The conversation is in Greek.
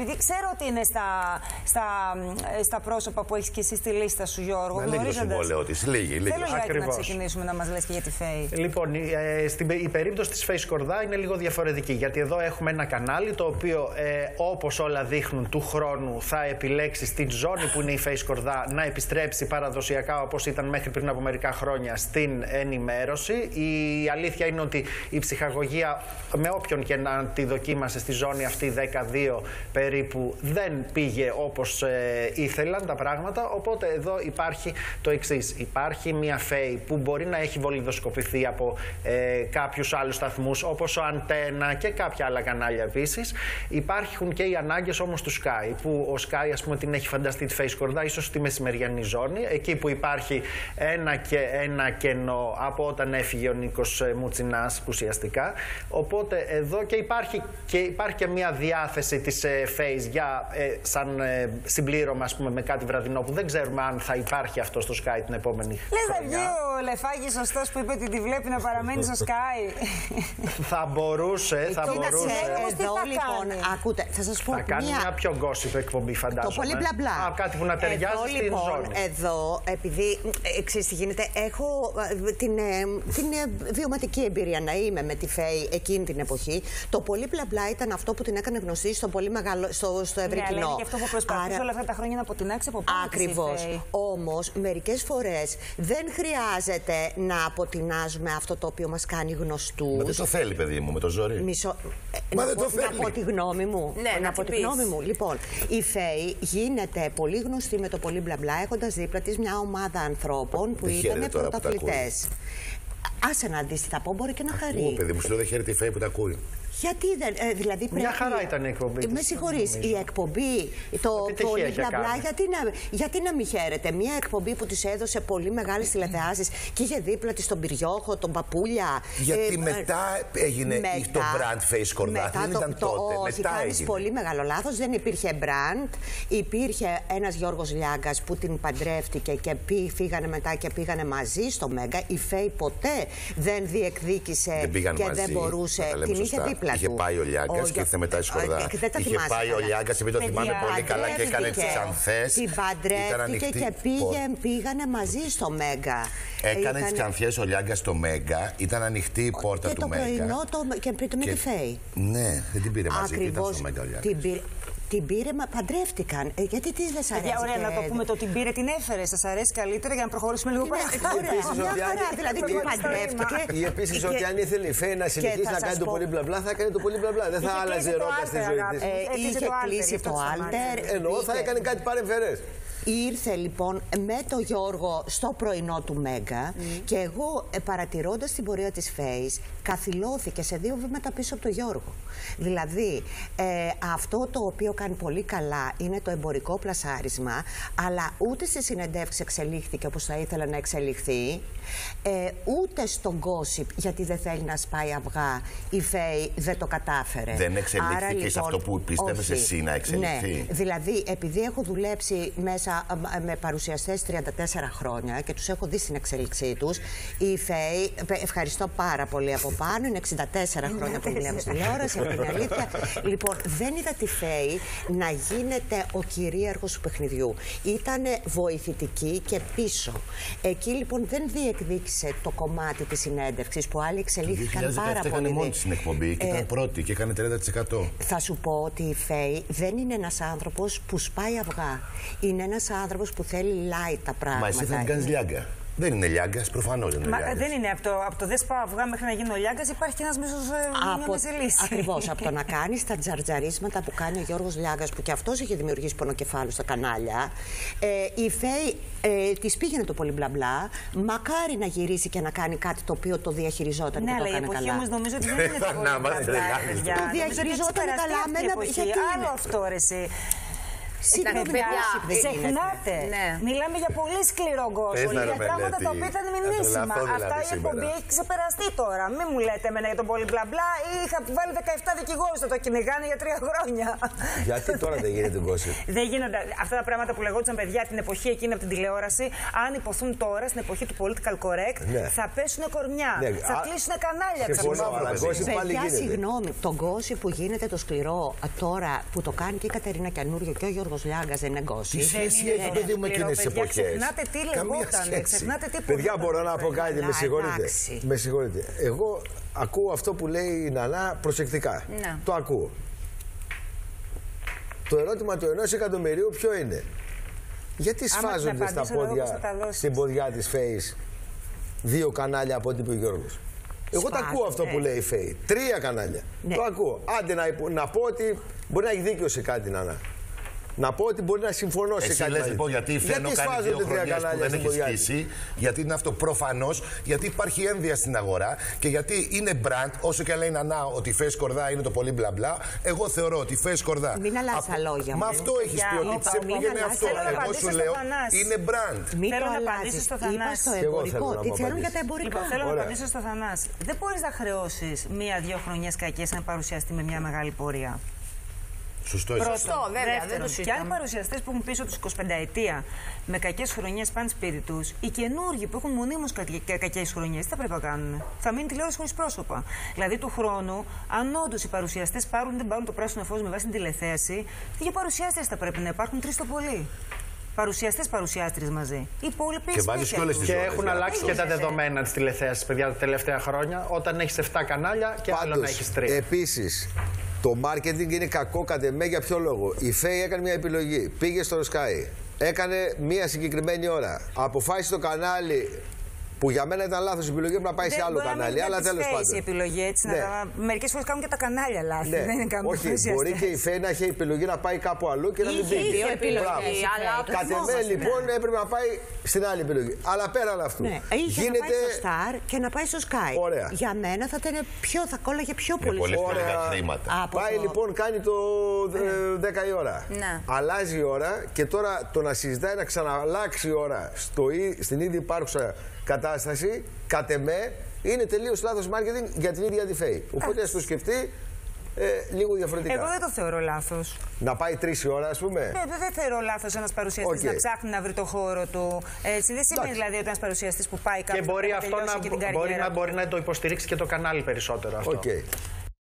επειδή ξέρω ότι είναι στα, στα, ε, στα πρόσωπα που έχεις και εσύ στη λίστα σου, Γιώργο. Να λίγη το συμβόλαιό της. Λίγη, λίγη. Θέλω λιγάκι να ξεκινήσουμε να μας λες και για τη Φέη. Λοιπόν, η, ε, στην, η περίπτωση της Φέης Κορδά είναι λίγο διαφορετική. Γιατί εδώ έχουμε ένα κανάλι το οποίο, ε, όπως όλα δείχνουν, του χρόνου θα επιλέξει στην ζώνη που είναι η Φέης Κορδά να επιστρέψει παραδοσιακά όπως ήταν μέχρι πριν από μερικά χρόνια στην ενημέρωση. Η αλήθεια είναι ότι η ψυχαγωγία με όποιον και να τη δοκίμασε στη ζώνη αυτή 12 περίπου δεν πήγε όπως ε, ήθελαν τα πράγματα. Οπότε εδώ υπάρχει το εξής. Υπάρχει μια ΦΕΗ που μπορεί να έχει βολιδοσκοπηθεί από ε, κάποιους άλλους σταθμούς όπως ο Αντένα και κάποια άλλα κανάλια επίσης. Υπάρχουν και οι ανάγκες όμως του Sky που ο Sky ας πούμε την έχει φανταστεί τη Face Κορδά ίσως στη μεσημεριανή ζώνη εκεί που υπάρχει ένα και ένα κενό από όταν έφυγε ο Νίκος ε, Μουτσινάς ουσιαστικά. Οπότε εδώ και υπάρχει και, υπάρχει και μια διάθεση της ε, Face για ε, σαν ε, συμπλήρωμα ας πούμε, με κάτι βραδινό που δεν ξέρουμε αν θα υπάρχει αυτό στο Sky την επόμενη Λες χρονιά. να βγει ο Λεφάκης σωστός που είπε ότι τη βλέπει να παραμένει στο Sky. θα μπορούσε, θα Κοίταξε, μπορούσε. όμως τι Εδώ θα λοιπόν, κάνει; ακούτε, θα σας πω Θα κάνει μία... μια πιο gossip εκπομπή, φαντάζομαι. Το πολύ μπλα μπλα. Α, κάτι που να ταιριάζει εδώ, στην λοιπόν, ζώνη. Εδώ, επειδή ε, ξέρεις τι γίνεται, έχω ε, την, ε, την ε, βιωματική εμπειρία να είμαι με τη ΦΕΗ εκείνη την εποχή. Το πολύ μπλα μπλα ήταν αυτό που την έκανε γνωστή στο πολύ μεγάλο, στο, στο ευρύ Ναι, αλλά κοινό. είναι και αυτό που προσπαθούσε Άρα- όλα αυτά τα χρόνια να αποτινάξει από πάνω της η Ακριβώς. Φέη. Όμως, μερικές φορές δεν χρειάζεται να αποτινάζουμε αυτό το οποίο μας κάνει γνωστούς. Μα δεν το θέλει, παιδί μου, με το ζόρι. Μισό. ε, Μα να, δεν πω, το να θέλει. πω τη γνώμη μου. Ναι, να να πω την τη πεις. γνώμη μου. Λοιπόν, η ΦΕΗ γίνεται πολύ γνωστή με το πολύ μπλα μπλα, έχοντας δίπλα της μια ομάδα ανθρώπων που Δεν χαίρεται ήταν τώρα που τα πρωταθλητές. Άσε να δεις τι θα πω, μπορεί και να Ακούω, χαρεί. παιδί μου, σου λέω δεν χαίρεται η Φέη που τα ακούει. Γιατί δεν. Ε, δηλαδή πρέπει... Μια χαρά ήταν η εκπομπή Ε, της, Με συγχωρείς, νομίζω. η εκπομπή, το Επιτυχία πολύ είχε μπλα μπλα, κάνει. γιατί να, γιατί να μην χαίρεται. Μια εκπομπή που της έδωσε πολύ μεγάλες τηλεθεάσεις και είχε δίπλα της τον Πυριόχο, τον Παπούλια. Γιατί Ε, μετά έγινε μετά- το brand face κορδά. μετά Δεν το- ήταν το- τότε. Όχι, μετά κάνεις έγινε. πολύ μεγάλο λάθος. Δεν υπήρχε brand. Υπήρχε ένας Γιώργος Λιάγκα που την παντρεύτηκε και πή- φύγανε μετά και πήγανε μαζί στο Μέγκα. Η Φέη ποτέ δεν διεκδίκησε Δεν πήγαν και μαζί. δεν μπορούσε. να τα λέμε Την είχε σωστά. Δίπλα Είχε του. πάει ο Λιάγκας Ο και Γιο- ήρθε μετά η Σκορδά. Ε, δεν τα Είχε θυμάσαι πάει ο καλά. Λιάγκας, επειδή το Παιδιά, θυμάμαι πολύ καλά και έκανε τις Παντρεύτηκε. ξανθέ. Την παντρεύτηκε και πήγε, πήγανε μαζί στο Μέγκα. Έκανε τις Ήταν- ξανθιέ ο Λιάγκας στο Μέγκα. Ήταν ανοιχτή η πόρτα Και του το Μέγκα. πρωινό το, και πριν με Και- τη Φέη. Ναι, δεν την πήρε μαζί. Ήταν Ακριβώς στο Μέγκα ο Λιάγκας. την πήρε, την πήρε, μα παντρεύτηκαν. Ε, γιατί τις δεν σ' αρέσει. Παιδιά, ωραία και- να το πούμε το την πήρε, την έφερε. Σας αρέσει καλύτερα για να προχωρήσουμε λίγο Ναι, παρακάτω. ωραία, Επίσης, μια ότι χαρά, αν- δηλαδή την παντρεύτηκε. Ή επίσης Και- ότι αν ήθελε η Φέη να συνεχίσει θα να σας κάνει το πω- πολύ μπλα μπλα, θα έκανε το πολύ μπλα μπλα. Δεν θα Είχε άλλαζε κλείσει το ρόκα στη άλτερ, ζωή αγάπη. της. Ε, Έκλεισε είχε το άλτερ, κλείσει γι' αυτό το σταμάτησε. άλτερ. Εννοώ θα είχε- έκανε κάτι παρεμφερές. Ήρθε λοιπόν με το Γιώργο στο πρωινό του Μέγκα και εγώ ε, παρατηρώντας την πορεία της Φέης καθυλώθηκε σε δύο βήματα πίσω από τον Γιώργο. Δηλαδή ε, αυτό το οποίο κάνει πολύ καλά είναι το εμπορικό πλασάρισμα αλλά ούτε σε συνεντεύξεις εξελίχθηκε όπως θα ήθελα να εξελιχθεί ε, ούτε στον gossip γιατί δεν θέλει να σπάει αυγά η Φέη δεν το κατάφερε. Δεν εξελίχθηκε Άρα, σε λοιπόν, αυτό που πίστευες όχι. εσύ να εξελιχθεί. Ναι, Δηλαδή, επειδή έχω δουλέψει μέσα α, με παρουσιαστές 34 χρόνια και τους έχω δει στην εξέλιξή τους, η ΦΕΗ, πε- ευχαριστώ πάρα πολύ από πάνω, είναι 64 χρόνια που δουλεύω στη τηλεόραση, αυτή είναι η αλήθεια. Λοιπόν, δεν είδα τη ΦΕΗ να γίνεται ο κυρίαρχος του παιχνιδιού. Ήταν βοηθητική και πίσω. Εκεί λοιπόν δεν διεκδίκησε το κομμάτι της συνέντευξης που άλλοι Το εξελίχθηκαν 2017 πάρα έκανε πολύ. μόνη της την εκπομπή και Ε, ήταν πρώτη και έκανε 30%. θα σου πω ότι η Φέη δεν είναι ένας άνθρωπος που σπάει αυγά. Είναι ένας άνθρωπος που θέλει light τα πράγματα. Μα εσύ θα την κάνεις λιάγκα. Δεν είναι λιάγκας, προφανώς δεν είναι Μα λιάγκας. δεν είναι από το, από το δεν σπάω αυγά μέχρι να γίνω λιάγκας, υπάρχει και ένας μέσος από, λύση. ακριβώς, από το να κάνεις τα τζαρτζαρίσματα που κάνει ο Γιώργος Λιάγκας που και αυτός έχει δημιουργήσει πονοκεφάλους στα κανάλια ε, η Φέη ε, της πήγαινε το πολύ μπλα μπλα μακάρι να γυρίσει και να κάνει κάτι το οποίο το διαχειριζόταν Ναι, και το αλλά η έκανε εποχή καλά όμως νομίζω ότι δεν είναι το Να, πολύ μας, μπλα δεν μπλα, κάνεις παιδιά. το Νομίζω ότι έχει διαχειριζόταν ξεπεραστεί καλά, αυτή η μένα- εποχή. γιατί είναι- Άλλο αυτό ρε εσύ. Συγγνώμη, παιδιά, gossip δεν γίνεται. Ξεχνάτε. Ναι. Μιλάμε για πολύ σκληρό Πες γκόσπ. να, ρε, Για πράγματα Μελέτη. τα οποία ήταν Θα μηνύσιμα. τρελαθώ δηλαδή Αυτά η σήμερα. εκπομπή έχει ξεπεραστεί τώρα. Μην μου λέτε εμένα για τον πολύ μπλα μπλα. Είχα βάλει 17 δικηγόρους να το κυνηγάνε για τρία χρόνια. Γιατί τώρα δεν γίνεται gossip; Δεν γίνονται αυτά τα πράγματα που λεγόντουσαν παιδιά την εποχή εκείνη από την τηλεόραση. Αν υποθούν τώρα, στην εποχή του political correct, Ναι. θα πέσουν κορμιά. Ναι, Θα α- κλείσουν κανάλια Και ξανά. πολλά, αλλά gossip πάλι Παιδιά, γίνεται. συγγνώμη, το γκόσι που γίνεται το σκληρό α, τώρα που το κάνει και η Κατερίνα Καινούριο και ο Γιώργος Λιάγκας δεν είναι γκόσι. Τι σχέση είναι έχει παιδί μου σκληρό, εκείνες τις παιδιά. εποχές. Ξεχνάτε τι Καμία λεγόταν. σχέση. Ξεχνάτε τι Παιδιά, πονόταν. μπορώ να πω κάτι, με Καλά, συγχωρείτε. εντάξει. Με συγχωρείτε. Εγώ ακούω αυτό που λέει η Νανά προσεκτικά. Ναι. Το ακούω. Το ερώτημα του ενός εκατομμυρίου ποιο είναι; Γιατί την σφάζονται στα απαντήσω, εγώ πόδια, πώς θα τα δώσεις. στην ποδιά της Face δύο κανάλια από ό,τι είπε ο Γιώργος; Εγώ τα ακούω αυτό που λέει η Φέη. Τρία κανάλια. Ναι. Το ακούω. Άντε να, υπο- να πω ότι μπορεί να έχει δίκιο σε κάτι, Νανά. Να πω ότι μπορεί να συμφωνώ σε Εσύ κάτι. λες μαζί. λοιπόν γιατί η Φένο κάνει σφάζονται δύο τρία χρονιές που κανάλια δεν στην έχεις ποδιά της. σκίσει, γιατί είναι αυτό προφανώς, γιατί υπάρχει ένδυα στην αγορά και γιατί είναι brand, όσο και λέει η Νανά ότι η Face Κορδά είναι το πολύ μπλα μπλα, εγώ θεωρώ ότι η Face Κορδά. Μην αλλάζεις τα λόγια Μα μου. αυτό έχεις Για, πει ότι είπα, σε μην πήγαινε αλλάζεις αυτό. τα λόγια. Εγώ Απαντήσω σου στο λέω Θανάση. είναι brand. Μην Θέλω το να αλλάζεις. απαντήσω στο Είπα Θανάση. στο Και εγώ εμπορικό. θέλω να Τι μου θέλουν για τα απαντήσεις. εμπορικά. Λοιπόν, θέλω να Ωραία. απαντήσω στο Θανάση. Δεν μπορείς να χρεώσεις μία-δύο χρονιές κακές να παρουσιαστεί με μια μεγάλη πορεία. Σωστό είσαι. Σωστό, βέβαια, δεν Δεύτερον, το και συζητάμε. άλλοι παρουσιαστές που έχουν πίσω τους 25 ετία με κακές χρονιές πάνε σπίτι τους, οι καινούργοι που έχουν μονίμως κακές χρονιές, τι θα πρέπει να κάνουν; Θα μείνει τηλεόραση χωρίς πρόσωπα. Δηλαδή του χρόνου, αν όντως οι παρουσιαστές πάρουν ή δεν πάρουν το πράσινο φως με βάση την τηλεθέαση, δύο παρουσιάστρε θα πρέπει να υπάρχουν, τρεις το πολύ. Παρουσιαστές, παρουσιάστρε μαζί. Οι υπόλοιποι Και βάζεις σπίτια και όλες τους. τις Και ώρες, έχουν για να αλλάξει και τα δεδομένα της τηλεθέασης, παιδιά, τα τελευταία χρόνια. Όταν έχεις 7 κανάλια και άλλο να έχεις 3. Επίσης, το marketing είναι κακό κατ' εμέ για ποιο λόγο; Η ΦΕΗ έκανε μια επιλογή. Πήγε στο Sky. Έκανε μια συγκεκριμένη ώρα. Αποφάσισε το κανάλι που για μένα ήταν λάθος η επιλογή πρέπει να πάει σε Δεν άλλο μπορεί να κανάλι. μην Αλλά είναι τέλος της πάντων. face η επιλογή έτσι. Ναι. Μερικές φορές κάνουν και τα κανάλια λάθη. Ναι. Δεν είναι κάνουν Όχι, μπορεί και η ΦΕΗ να έχει επιλογή να πάει κάπου αλλού και να μην Είχε πήγε. δύο επιλογές, Μπράβο. αλλά το Κατ' εμέ θυμόμαστε. λοιπόν έπρεπε να πάει στην άλλη επιλογή. Αλλά πέραν αυτού. Ναι, είχε να πάει στο Star και να πάει στο Sky. Ωραία. Για μένα θα ήταν πιο, θα κόλλαγε πιο πολύ. πολύ στο πιο Star. λίγα χρήματα. Από Πάει το- λοιπόν, κάνει το ε, 10 η ώρα. Ναι. Αλλάζει η ώρα και τώρα το να συζητάει να ξαναλλάξει η ώρα στο, ί- στην ήδη υπάρχουσα κατάσταση, κατ' εμέ, είναι τελείως λάθος marketing για την ίδια τη Φαίη. Οπότε ας το σκεφτεί ε, λίγο διαφορετικά. Εγώ δεν το θεωρώ λάθος. Να πάει τρεις η ώρα, ας πούμε; Ναι, δεν δεν θεωρώ λάθος ένας παρουσιαστής Οκ. να ψάχνει να βρει το χώρο του. Έτσι, δεν σημαίνει δηλαδή ότι ένας παρουσιαστής που πάει κάπου Και μπορεί να αυτό τελειώσει να, και την μπορεί, καριέρα να, του. μπορεί να το υποστηρίξει και το κανάλι περισσότερο αυτό. Οκ.